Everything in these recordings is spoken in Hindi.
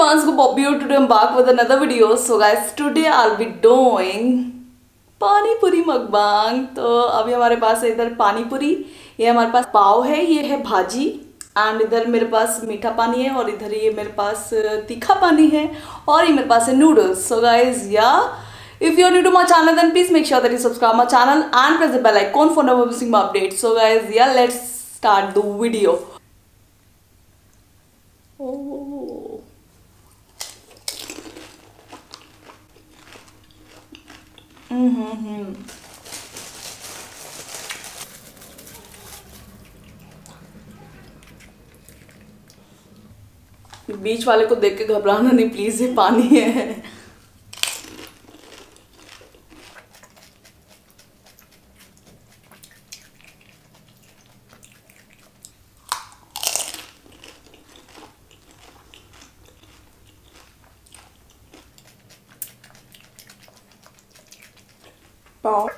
everyone's go Bobby here today I'm back with another video. So guys, today I'll be doing पानी पूरी मकबांग तो अभी हमारे पास है इधर पानी पूरी ये हमारे पास पाव है ये है भाजी एंड इधर मेरे पास मीठा पानी है और इधर ये मेरे पास तीखा पानी है और ये मेरे पास है noodles so guys yeah if you're new to my channel then please make sure that you subscribe my channel and press the bell icon for never missing my updates so guys yeah let's start the video oh बीच वाले को देख के घबराना नहीं प्लीज़ ये पानी है। पाव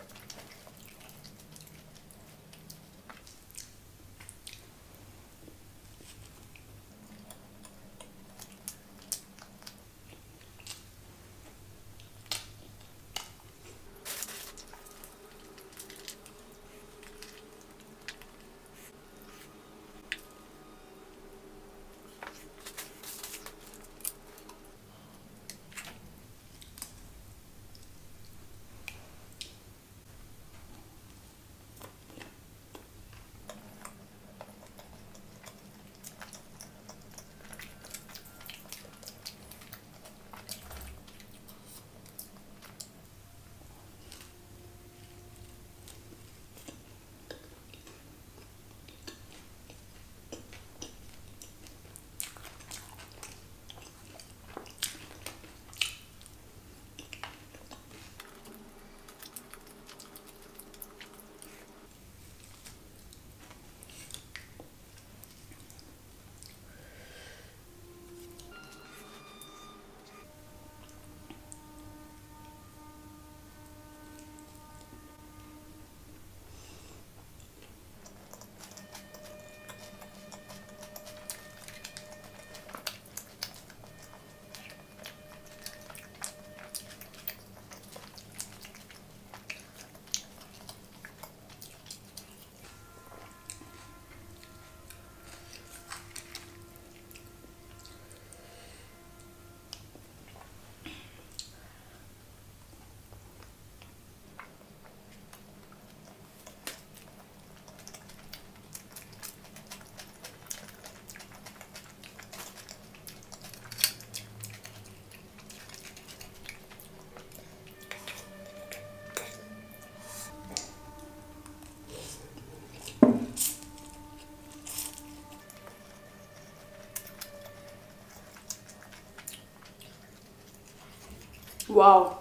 Wow.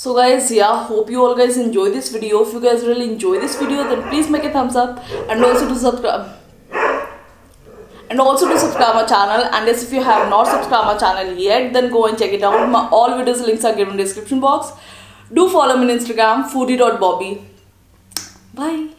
So guys yeah hope you all guys enjoy this video. If you guys really enjoy this video then please make a thumbs up and also to subscribe. And also to subscribe my channel. And if you have not subscribed my channel yet then go and check it out. My all videos links are given in description box. Do follow me on instagram foodie.bobby bye